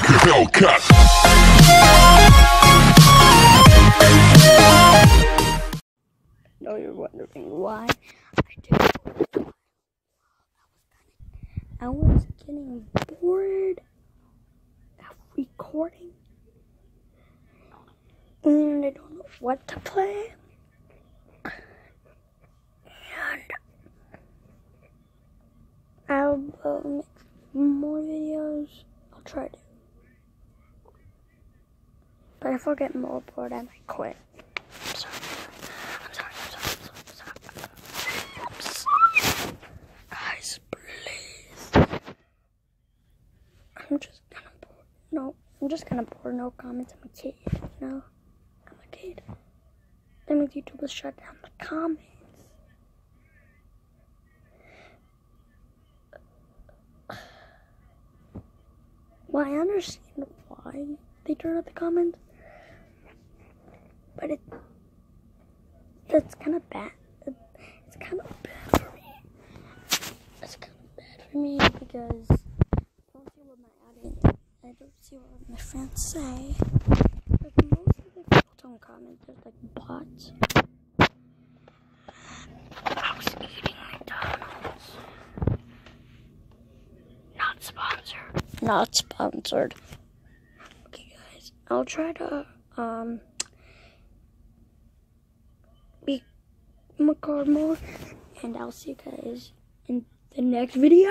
like a Hellcat. know you're wondering why I did I was getting bored of recording and I don't know what to play. And I'll make more videos. I'll try to. But if I get more bored, I might quit. I'm sorry. I'm sorry. I'm sorry. I'm sorry. I'm sorry. Guys, please. I'm just gonna pour. No, I'm just gonna pour no comments. I'm a kid. You know, I'm a kid. That means YouTube will shut down the comments. Well, I understand why they turn off the comments, but it that's kind of bad. It's kind of bad for me. It's kind of bad for me because I don't see what my audience, I don't see what my friends say. Like most of the people don't comment. There's like bots. I was eating McDonald's. Not sponsored. Not sponsored. Okay, guys. I'll try to um record more, and I'll see you guys in the next video.